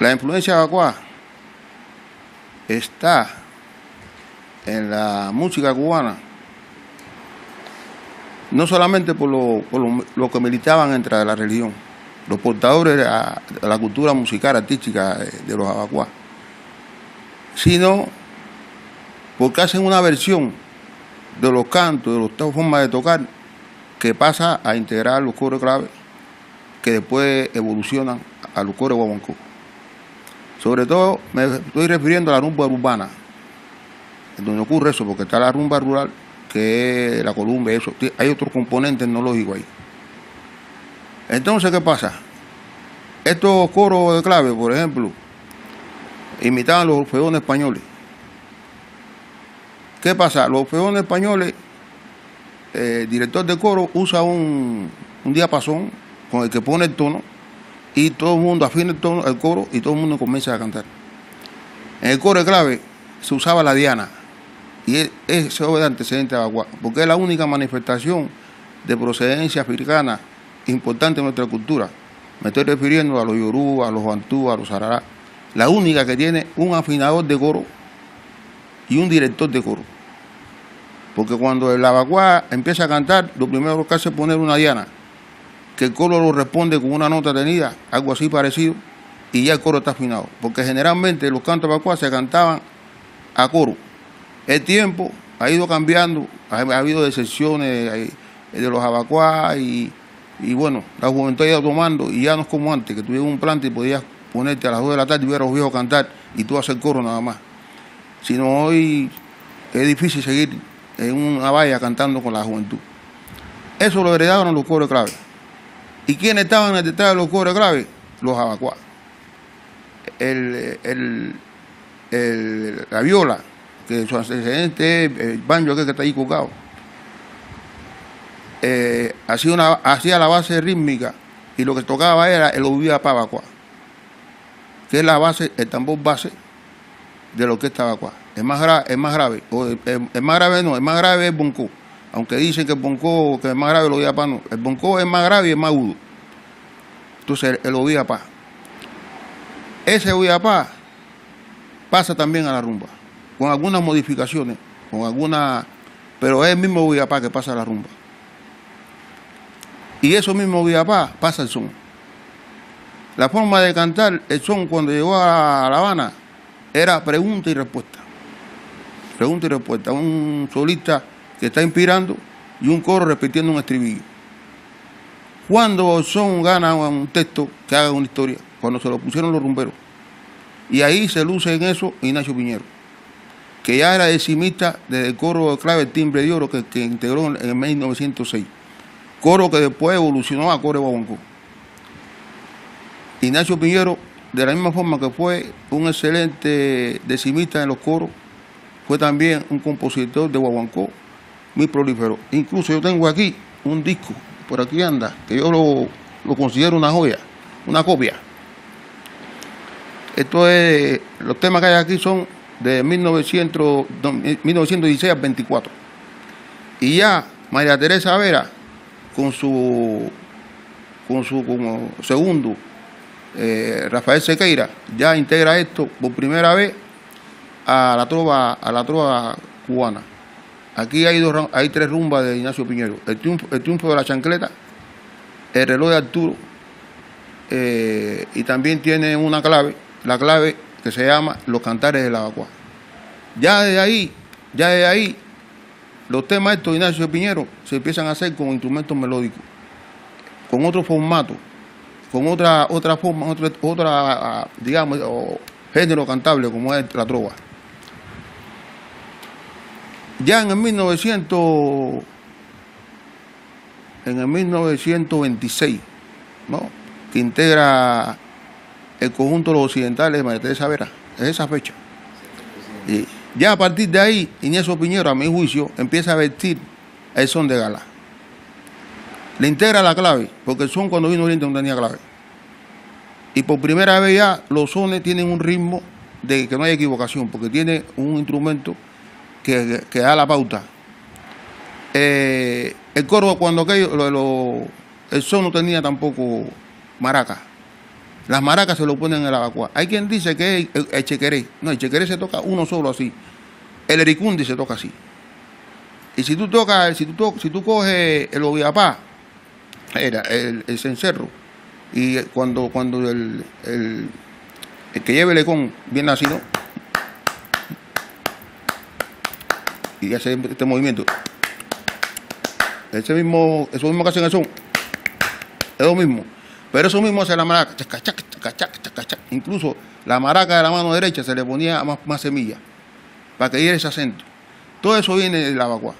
La influencia de Abacuá está en la música cubana, no solamente por lo, que militaban entre la religión, los portadores de la, cultura musical artística de los abacuá, sino porque hacen una versión de los cantos, de las formas de tocar, que pasa a integrar los coros claves, que después evolucionan a los coros guaguancó. Sobre todo me estoy refiriendo a la rumba urbana, donde ocurre eso, porque está la rumba rural, que es la columba, eso. Hay otro componente tecnológico ahí. Entonces, ¿qué pasa? Estos coros de clave, por ejemplo, imitaban los orfeones españoles. ¿Qué pasa? Los orfeones españoles, el director de coro usa un, un diapasón con el que pone el tono y todo el mundo afina el coro y todo el mundo comienza a cantar. En el coro clave se usaba la diana y eso es antecedente de Abacuá, porque es la única manifestación de procedencia africana importante en nuestra cultura. Me estoy refiriendo a los yorú, a los bantú, a los arará. La única que tiene un afinador de coro y un director de coro. Porque cuando el abacuá empieza a cantar, lo primero que hace es poner una diana, que el coro lo responde con una nota tenida, algo así parecido, y ya el coro está afinado. Porque generalmente los cantos abacuá se cantaban a coro el tiempo ha ido cambiando, ha, habido decepciones de los abacuás y, bueno, la juventud ha ido tomando y ya no es como antes, que tuvieras un plante y podías ponerte a las 2 de la tarde y ver a cantar y tú hacer coro nada más. Sino hoy es difícil seguir en una valla cantando con la juventud. Eso lo heredaron los coros clave. ¿Y quiénes estaban detrás de los coros clave? Los abacuás. El, la viola, que su antecedente es el banjo que está ahí colgado. Eh, hacía, la base rítmica y lo que tocaba era el obvia pavacua, que es la base, el tambor base de lo que es tabacua. Es más, grave, es más grave, o es, más grave no, es más grave el bonco, aunque dicen que el que es más grave el no, el bonco es más grave y es más agudo. Entonces el, el. Ese pa pasa también a la rumba con algunas modificaciones, con alguna, pero es el mismo Villapá que pasa la rumba. Y eso mismo Villapá pasa el son. La forma de cantar el son cuando llegó a La Habana era pregunta y respuesta. Pregunta y respuesta. Un solista que está inspirando y un coro repitiendo un estribillo. Cuando son gana un texto que haga una historia, cuando se lo pusieron los rumberos. Y ahí se luce en eso Ignacio Piñero que ya era decimista desde el coro de clave Timbre de Oro que, integró en 1906. Coro que después evolucionó a coro Guaguancó. Ignacio Piñero, de la misma forma que fue un excelente decimista en los coros, fue también un compositor de Guaguancó muy prolífero. Incluso yo tengo aquí un disco, por aquí anda, que yo lo, lo considero una joya, una copia. Esto es, los temas que hay aquí son de 1900, 1916 al 24. Y ya María Teresa Vera, con su, con su como segundo, eh, Rafael Sequeira, ya integra esto por primera vez a la trova, a la trova cubana. Aquí hay, dos, hay tres rumbas de Ignacio Piñero. El triunfo, de la chancleta, el reloj de Arturo, eh, y también tiene una clave, la clave que se llama Los Cantares de la Vacua. Ya de ahí, ya de ahí, los temas estos de Ignacio Piñero se empiezan a hacer con instrumentos melódicos, con otro formato, con otra otra forma, otra, otra digamos, género cantable como es la trova. Ya en el 1900, en el 1926, ¿no? que integra el conjunto de los occidentales de María Teresa Vera, es esa fecha. Y ya a partir de ahí, Inés Piñero, a mi juicio, empieza a vestir el son de gala. Le integra la clave, porque el son cuando vino Oriente no tenía clave. Y por primera vez ya los sones tienen un ritmo de que no hay equivocación, porque tiene un instrumento que, da la pauta. Eh, el coro, cuando aquello, el son no tenía tampoco maraca. Las maracas se lo ponen en la vacua. Hay quien dice que el, chequeré. No, el chequeré se toca uno solo así. El ericundi se toca así. Y si tú tocas, si tú, si tú coges el oviapá, era el, el cencerro, y cuando, cuando el, el, que lleve el ecón viene así, ¿no? Y hace este movimiento. Ese mismo, eso mismo que hacen eso, es lo mismo. Pero eso mismo hace la maraca. Incluso la maraca de la mano derecha se le ponía más, más semilla para que diera ese acento. Todo eso viene de la vacua.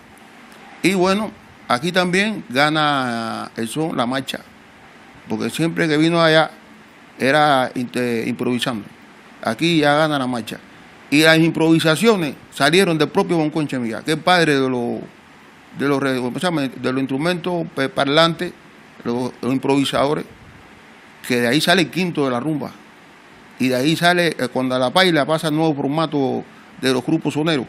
Y bueno, aquí también gana el son la marcha, porque siempre que vino allá era improvisando. Aquí ya gana la marcha. Y las improvisaciones salieron del propio Bonconcha Miguel, que es padre de los de los, los instrumentos parlantes, los improvisadores que de ahí sale el quinto de la rumba. Y de ahí sale, eh, cuando a la paila pasa el nuevo formato de los grupos soneros,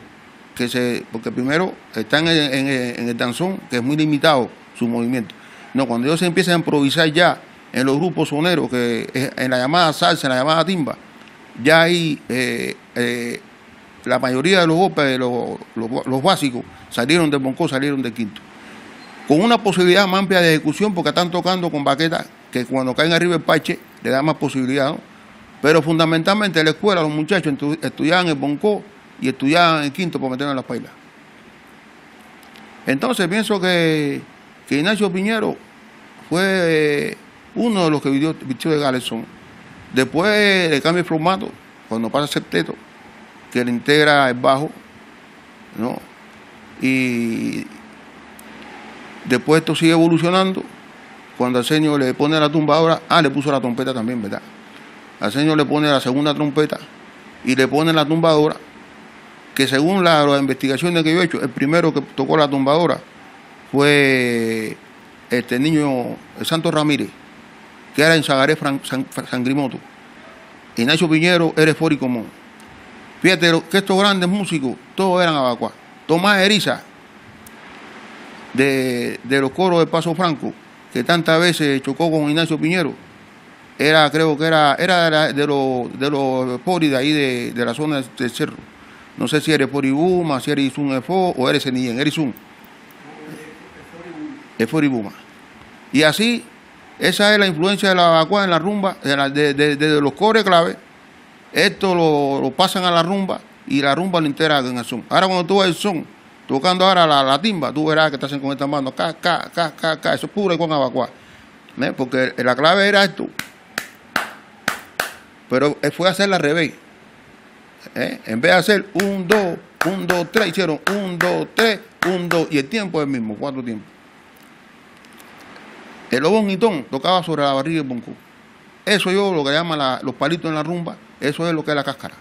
que se, porque primero están en, el danzón, que es muy limitado su movimiento. No, cuando ellos se empiezan a improvisar ya en los grupos soneros, que en la llamada salsa, en la llamada timba, ya ahí eh, eh, la mayoría de los golpes, los, los, básicos, salieron del Boncó, salieron del quinto. Con una posibilidad más amplia de ejecución, porque están tocando con baquetas que cuando caen arriba el parche le da más posibilidad, Pero fundamentalmente en la escuela los muchachos estudiaban el Boncó y estudiaban el quinto para meternos en la paila. Entonces pienso que, que Ignacio Piñero fue eh, uno de los que vivió, de Galesón. Después le cambia el formato, cuando pasa el septeto, que le integra el bajo, ¿no? Y después esto sigue evolucionando cuando señor le pone la tumbadora, ah, le puso la trompeta también, ¿verdad? Al señor le pone la segunda trompeta y le pone la tumbadora, que según las investigaciones que yo he hecho, el primero que tocó la tumbadora fue este niño, el Santo Ramírez, que era en Sagaré Sangrimoto. Ignacio Piñero era Común. Fíjate que estos grandes músicos, todos eran abacuá. Tomás Eriza, de, de los coros de Paso Franco, que tantas veces chocó con Ignacio Piñero, era, creo que era, era de, los de los de ahí de, la zona del cerro. No sé si eres Poribuma, si eres un Efo o eres Enillén, eres un. Eforibuma. Y así, esa es la influencia de la vacua en la rumba, de, los cores clave. Esto lo, pasan a la rumba y la rumba lo integra en el son. Ahora cuando tú ves el son, tocando ahora la, timba, tú verás que te hacen con esta mano, ca, ca, ca, ca, ca, eso es puro y con abacuá. Porque la clave era esto. Pero fue hacer al revés. ¿Eh? En vez de hacer un, dos, un, dos, tres, hicieron un, dos, tres, un, dos, y el tiempo es el mismo, cuatro tiempos. El lobón tocaba sobre la barriga del bonco. Eso yo lo que llaman los palitos en la rumba, eso es lo que es la cáscara.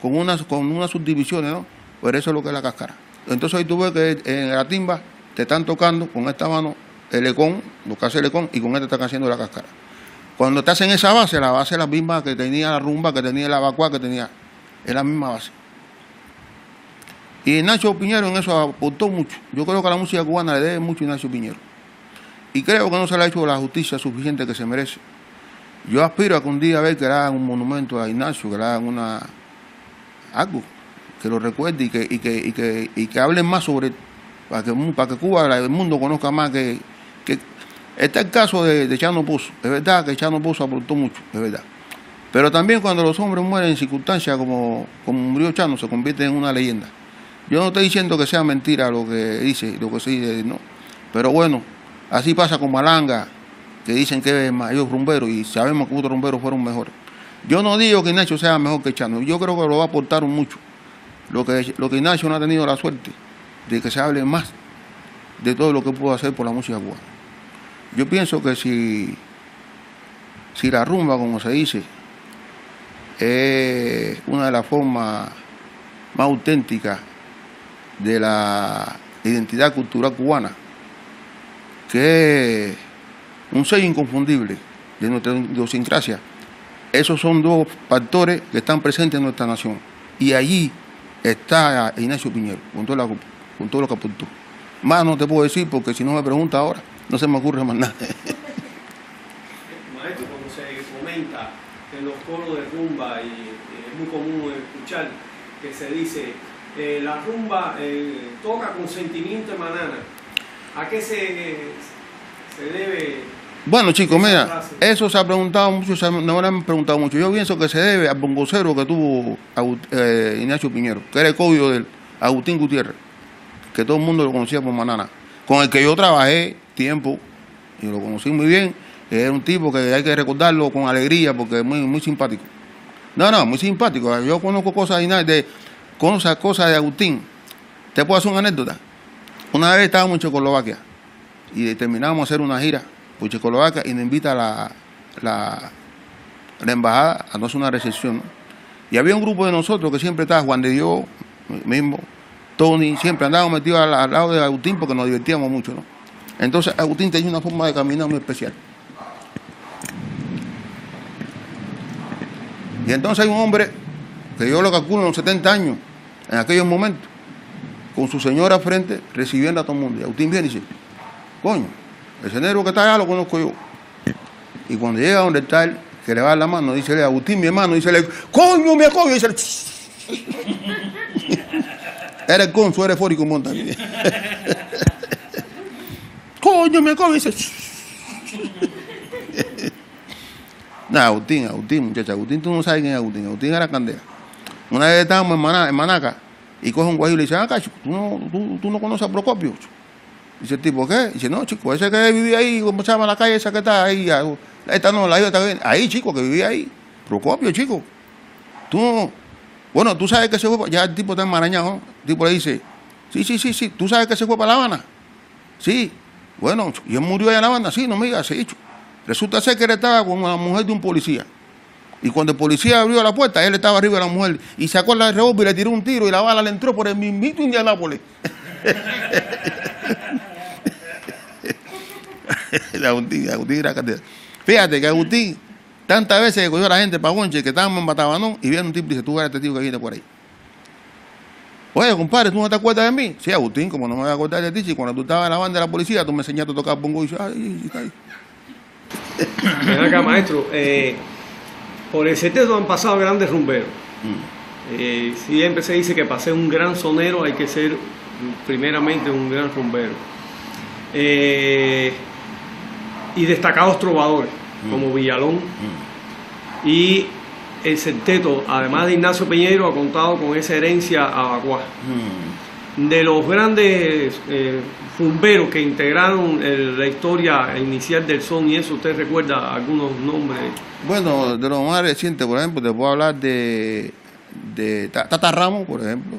Con unas, con unas subdivisiones, ¿no? Pero eso es lo que es la cáscara. Entonces ahí tú ves que en la timba te están tocando con esta mano el ecón, lo que hace el ecón, y con este están haciendo la cáscara. Cuando te hacen esa base, la base es la misma que tenía la rumba, que tenía la vacua, que tenía. Es la misma base. Y Nacho Piñero en eso aportó mucho. Yo creo que a la música cubana le debe mucho a Ignacio Piñero. Y creo que no se le ha hecho la justicia suficiente que se merece. Yo aspiro a que un día a ver que le hagan un monumento a Ignacio, que le hagan una algo que lo recuerde y que, y que, y que, y que hablen más sobre, para que, para que Cuba, el mundo conozca más que, que está el caso de, Chano Pozo, es verdad que Chano Pozo aportó mucho, es verdad. Pero también cuando los hombres mueren en circunstancias como, como murió Chano, se convierte en una leyenda. Yo no estoy diciendo que sea mentira lo que dice, lo que se no. Pero bueno, así pasa con Malanga, que dicen que es mayor rumbero y sabemos que otros rumberos fueron mejores. Yo no digo que Nacho sea mejor que Chano, yo creo que lo va a aportar mucho. Lo que, lo que Ignacio no ha tenido la suerte de que se hable más de todo lo que pudo hacer por la música cubana. Yo pienso que si, si la rumba, como se dice, es una de las formas más auténticas de la identidad cultural cubana, que es un sello inconfundible de nuestra idiosincrasia. Esos son dos factores que están presentes en nuestra nación. Y allí está Ignacio Piñero, con todo, lo que apuntó. Más no te puedo decir porque si no me pregunta ahora, no se me ocurre más nada. Maestro, cuando se 60, en los coros de rumba, y, es muy común escuchar que se dice, eh, la rumba eh, toca con sentimiento de manana. ¿A qué se, se debe? Bueno, chicos, mira, eso se ha preguntado mucho, se, no me han preguntado mucho. Yo pienso que se debe al bongocero que tuvo eh, Ignacio Piñero, que era el código del Agustín Gutiérrez, que todo el mundo lo conocía por Manana, con el que yo trabajé tiempo y lo conocí muy bien. Era un tipo que hay que recordarlo con alegría porque es muy, muy simpático. No, no, muy simpático. Yo conozco cosas de, conozco cosas de Agustín. Te puedo hacer una anécdota. Una vez estábamos en Checoslovaquia y determinamos hacer una gira por Checoslovaquia y nos invita la, la, embajada a hacer una recepción. Y había un grupo de nosotros que siempre estaba, Juan de Dios mismo, Tony, siempre andábamos metidos al, lado de Agustín porque nos divertíamos mucho. Entonces Agustín tenía una forma de caminar muy especial. Y entonces hay un hombre que yo lo calculo en los 70 años, en aquellos momentos, con su señora frente, recibiendo a todo el mundo. Y Agustín viene y dice, coño, ese negro que está allá lo conozco yo. Y cuando llega donde está él, que le va a dar la mano, dice, Agustín, mi hermano, dice, coño, mi coño, dice, eres conso, eres fórico monta. coño, mi coño, dice, No, Agustín, Agustín, muchacha, Agustín, tú no sabes quién es Agustín. Agustín era candela. Una vez estábamos en, Manaca y coge un guayo y le dice, ah, cacho, ¿tú no, tú, tú no conoces a Procopio. Dice el tipo, ¿qué? Dice, no, chico, ese que vivía ahí, ¿cómo se llama la calle esa que está ahí? Esta no, la está bien. Ahí, chico, que vivía ahí. Procopio, chico. Tú no. Bueno, tú sabes que se fue, ya el tipo está enmarañado. El tipo le dice, sí, sí, sí, sí, tú sabes que se fue para La Habana. Sí. Bueno, ¿y él murió allá en La Habana? Sí, no me digas, sí, chico. Resulta ser que él estaba con la mujer de un policía. Y cuando el policía abrió la puerta, él estaba arriba de la mujer y sacó la revólver y le tiró un tiro y la bala le entró por el mismito Indianápolis. Agustín, Agustín Fíjate que Agustín, tantas veces que cogió a la gente para Bonche, que estábamos en Batabanón, y viene un tipo y dice, tú eres este tío que viene por ahí. Oye, compadre, ¿tú no te acuerdas de mí? Sí, Agustín, como no me voy a acordar de ti, si cuando tú estabas en la banda de la policía, tú me enseñaste a tocar bongo y dices, ay, ay, ay. Ven acá, maestro. Eh, por el CETESO han pasado grandes rumberos. Mm. Eh, siempre se dice que para ser un gran sonero hay que ser primeramente un gran rumbero. Eh, y destacados trovadores, mm. como Villalón. Mm. Y el centeto, además de Ignacio Peñero, ha contado con esa herencia a Bacuá. De los grandes rumberos que integraron la historia inicial del son y eso, ¿usted recuerda algunos nombres? Bueno, de los más recientes, por ejemplo, te puedo hablar de, Tata Ramos, por ejemplo.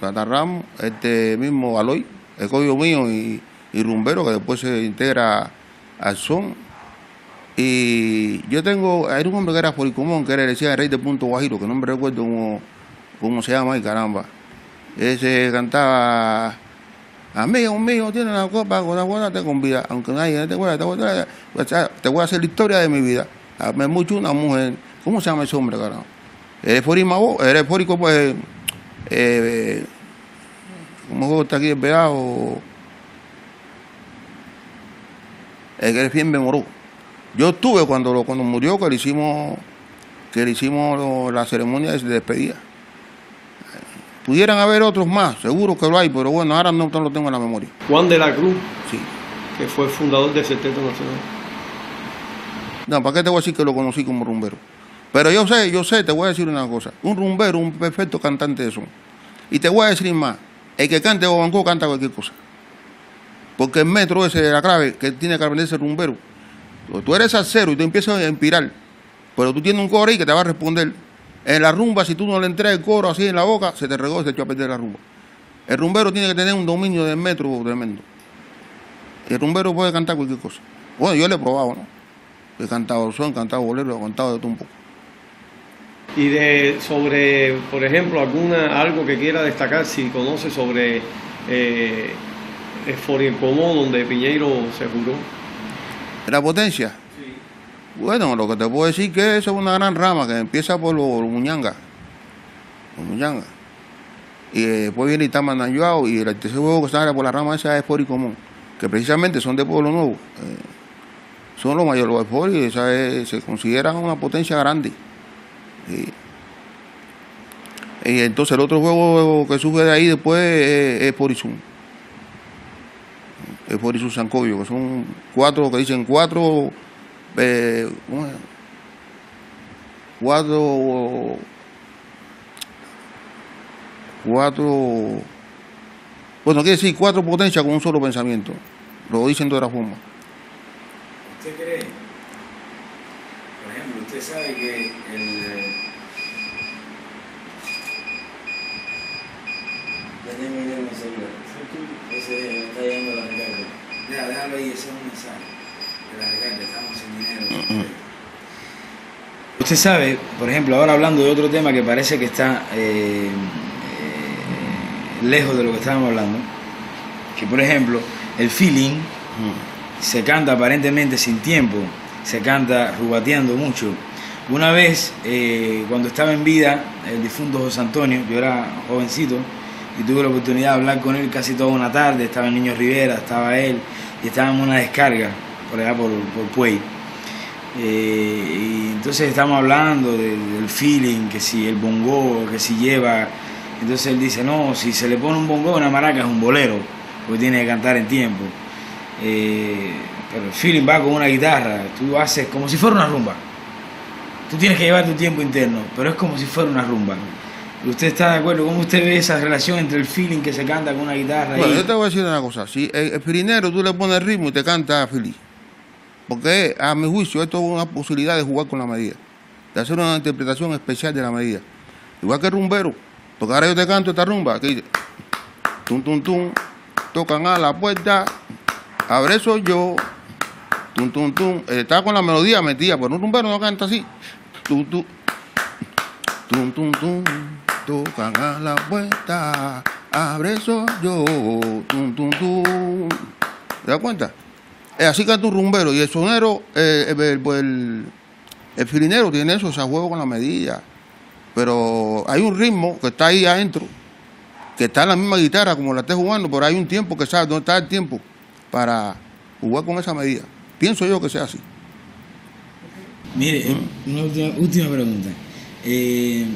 Tata Ramos, este mismo Aloy, el código mío y, rumbero, que después se integra al son. Y yo tengo, hay un hombre que era Foricomón, que era, decía el rey de Punto Guajiro, que no me recuerdo cómo, cómo se llama, y caramba. Ese cantaba Amigo mío, tiene una copa con agua, te convida. Aunque nadie te voy, te, voy, te voy a hacer la historia de mi vida. Me mucho una mujer. ¿Cómo se llama ese hombre, carajo? Eres fórico, eres fórico, pues. Eh, ¿Cómo está aquí el pedazo? El que bien me moró. Yo estuve cuando, cuando murió, que le hicimos, que le hicimos la ceremonia de despedida. Pudieran haber otros más, seguro que lo hay, pero bueno, ahora no, lo tengo en la memoria. Juan de la Cruz, sí. que fue fundador del Seteto Nacional. No, ¿para qué te voy a decir que lo conocí como rumbero? Pero yo sé, yo sé, te voy a decir una cosa. Un rumbero, un perfecto cantante de son. Y te voy a decir más, el que cante o banco canta cualquier cosa. Porque el metro ese de la clave que tiene que aprenderse el rumbero. Tú eres cero y te empiezas a inspirar, pero tú tienes un coro ahí que te va a responder en la rumba, si tú no le entregas el coro así en la boca, se te regó y se echó a perder la rumba. El rumbero tiene que tener un dominio del metro tremendo. El rumbero puede cantar cualquier cosa. Bueno, yo le he probado, ¿no? He cantado son, he cantado bolero, he cantado de todo un poco. Y de sobre, por ejemplo, alguna algo que quiera destacar, si conoce sobre eh, el Común, donde Piñeiro se juró. ¿La potencia? Bueno, lo que te puedo decir que eso es una gran rama que empieza por los, muñangas. Los muñangas. Y después viene Itamanayuao y el tercer juego que sale por la rama esa es Fori Común, que precisamente son de Pueblo Nuevo. Eh, son los mayores. Los Boys se consideran una potencia grande. Y entonces el otro juego que surge de ahí después es, es Porizum. Es Porizum Sancoyo, que son cuatro, que dicen cuatro, eh, cuatro, cuatro, bueno, quiere decir cuatro potencias con un solo pensamiento. Lo dicen de otra forma. ¿Usted cree? Por ejemplo, usted sabe que el Ese me está llegando la recarga. Ya, déjalo ahí, ese es un mensaje. De la recarga, estamos sin dinero. Usted sabe, por ejemplo, ahora hablando de otro tema que parece que está eh, eh, lejos de lo que estábamos hablando, que por ejemplo, el feeling se canta aparentemente sin tiempo, se canta rubateando mucho. Una vez, eh, cuando estaba en vida, el difunto José Antonio, yo era jovencito, y tuve la oportunidad de hablar con él casi toda una tarde, estaba el niño Rivera, estaba él, y estábamos en una descarga por allá por, Puey. Eh, y entonces estamos hablando del feeling, que si el bongo, que si lleva. Entonces él dice, no, si se le pone un bongo una maraca es un bolero, porque tiene que cantar en tiempo. Eh, pero el feeling va con una guitarra, tú haces como si fuera una rumba. Tú tienes que llevar tu tiempo interno, pero es como si fuera una rumba. ¿Usted está de acuerdo? ¿Cómo usted ve esa relación entre el feeling que se canta con una guitarra? Bueno, yo te voy a decir una cosa. Si el, el tú le pones el ritmo y te canta feliz. Porque a mi juicio esto es una posibilidad de jugar con la medida. De hacer una interpretación especial de la medida. Igual que el rumbero. Porque ahora yo te canto esta rumba. Aquí dice, tum, tum, tum. Tocan a la puerta. Abre soy yo. Tum, tum, tum. Está con la melodía metida. Pero un rumbero no canta así. Tum, tum. Tum, tum, tum tocan a la puerta, abre eso yo, tum, tum, tum. ¿Te das cuenta? Así canta un rumbero y el sonero, eh, el, el, el, filinero tiene eso, se juego con la medida. Pero hay un ritmo que está ahí adentro, que está en la misma guitarra como la esté jugando, pero hay un tiempo que sabe dónde está el tiempo para jugar con esa medida. Pienso yo que sea así. Mire, mm. una última, última pregunta. Eh,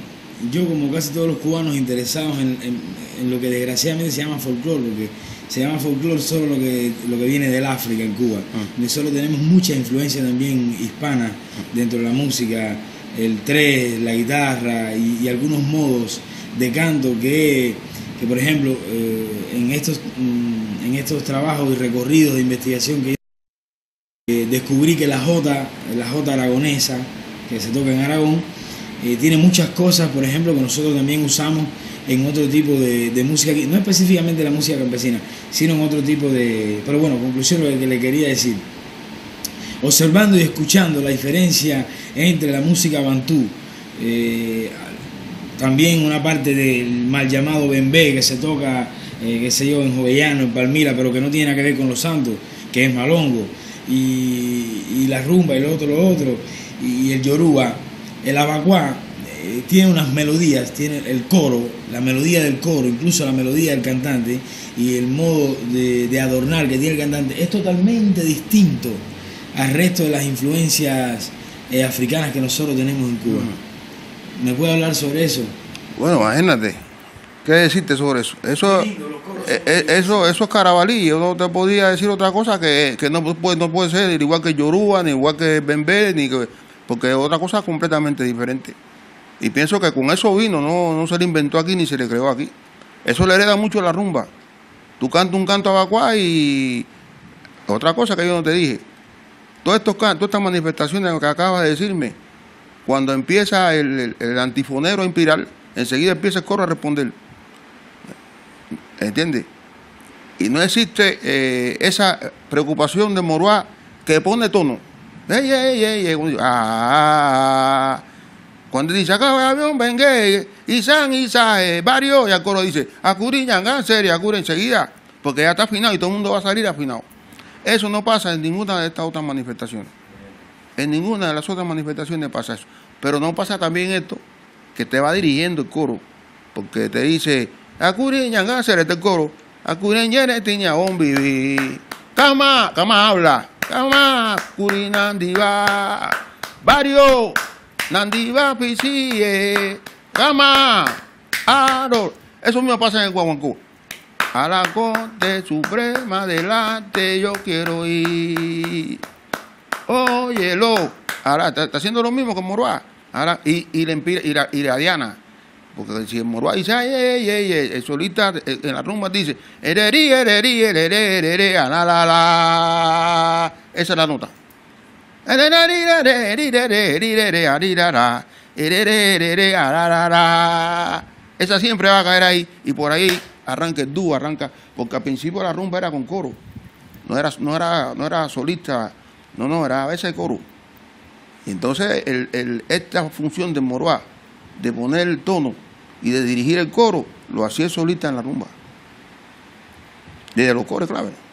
yo como casi todos los cubanos interesados en, lo que desgraciadamente se llama folclore, porque se llama folclore solo lo que, lo que viene del África en Cuba. Uh solo tenemos mucha influencia también hispana dentro de la música, el tres, la guitarra y, algunos modos de canto que, que por ejemplo, eh, en, estos, mm, en estos trabajos y recorridos de investigación que eh, descubrí que la jota, la jota aragonesa, que se toca en Aragón, eh, tiene muchas cosas, por ejemplo, que nosotros también usamos en otro tipo de, música, no específicamente la música campesina, sino en otro tipo de... Pero bueno, conclusión lo que le quería decir. Observando y escuchando la diferencia entre la música bantú, eh, también una parte del mal llamado bembé que se toca, eh, qué sé yo, en Jovellano, en Palmira, pero que no tiene nada que ver con los santos, que es malongo, y, y la rumba y lo otro, lo otro, y el yoruba, el abaguá eh, tiene unas melodías, tiene el coro, la melodía del coro, incluso la melodía del cantante y el modo de, adornar que tiene el cantante es totalmente distinto al resto de las influencias eh, africanas que nosotros tenemos en Cuba. ¿Me puede hablar sobre eso? Bueno, imagínate. ¿Qué decirte sobre eso? Eso, eh, eso, eso es carabalí. Yo no te podía decir otra cosa que, que no, puede, no puede ser igual que Yoruba, ni igual que Bembe, ni que porque es otra cosa completamente diferente. Y pienso que con eso vino, no, no se le inventó aquí ni se le creó aquí. Eso le hereda mucho a la rumba. Tú cantas un canto abacuá y otra cosa que yo no te dije. Todas, estos, todas estas manifestaciones que acabas de decirme, cuando empieza el, antifonero a inspirar, enseguida empieza el coro a responder. ¿Entiendes? Y no existe eh, esa preocupación de Moroá que pone tono. Ey, ey, ey, ah, cuando dice acá el avión, venga, y San, y varios, y al coro dice, acuriñan, serio, acure enseguida, porque ya está afinado y todo el mundo va a salir afinado. Eso no pasa en ninguna de estas otras manifestaciones. En ninguna de las otras manifestaciones pasa eso. Pero no pasa también esto, que te va dirigiendo el coro, porque te dice, acuriñan, serio, este coro, acuriñan, tiña, hombre, cama, cama habla. Kama Kuri Nandiva. Varios. Nandiva Pisie. Kama. Aro. Eso mismo pasa en el Guaguancó. A la Corte Suprema adelante yo quiero ir. Óyelo. Ahora está, está haciendo lo mismo con Moroá. Ahora, y, y, le y, la, y la Diana. Porque si en Moroá dice, ay, ay, ay, ay, el solista eh, en la rumba dice, ererí, a la, la, la. Esa es la nota. Esa siempre va a caer ahí y por ahí arranca el dúo, arranca, porque al principio la rumba era con coro, no era, no era, no era solista, no, no, era a veces coro. Y entonces esta función de Moroá, de poner el tono y de dirigir el coro, lo hacía el solista en la rumba. Desde los coros clave.